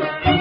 Thank you.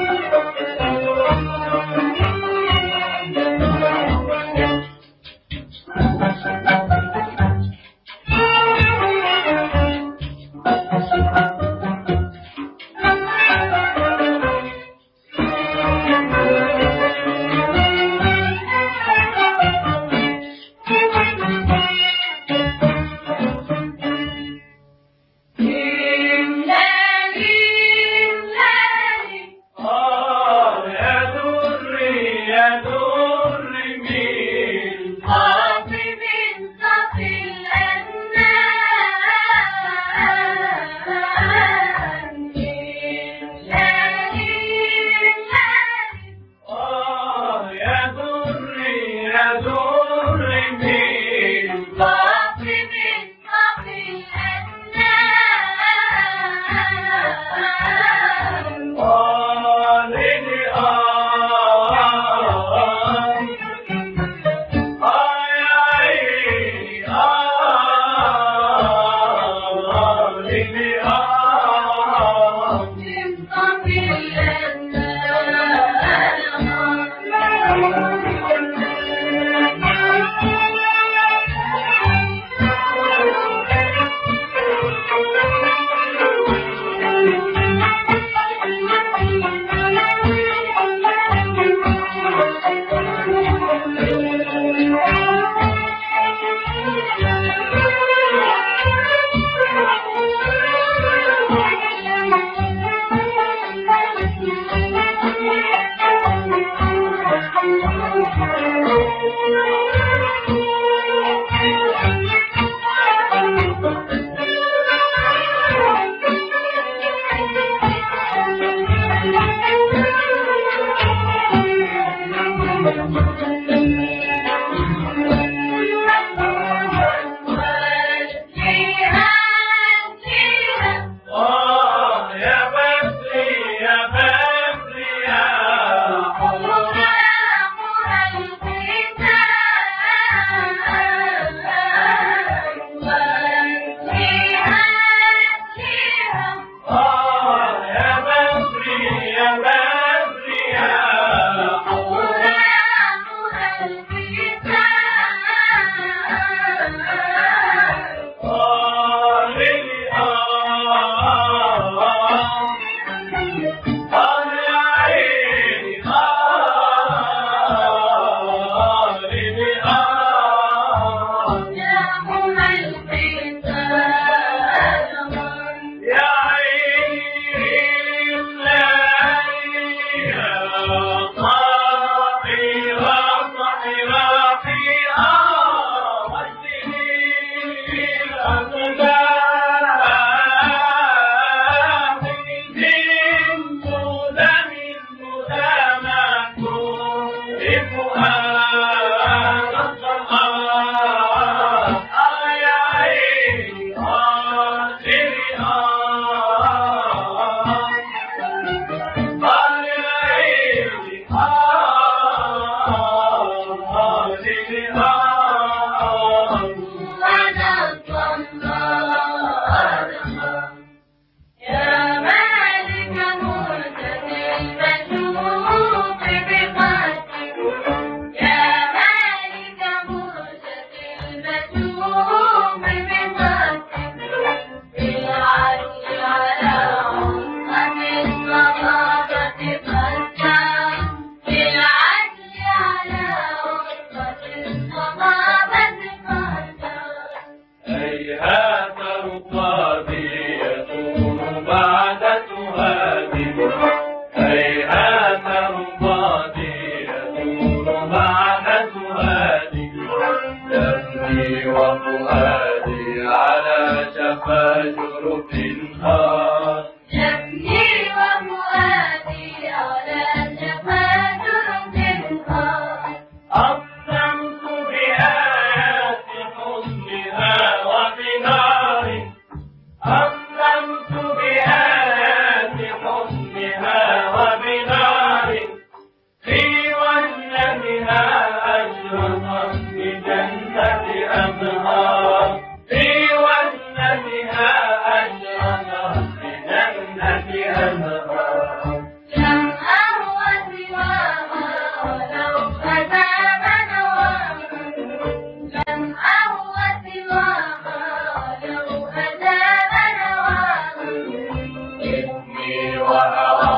Sarah. Lord,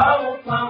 ao.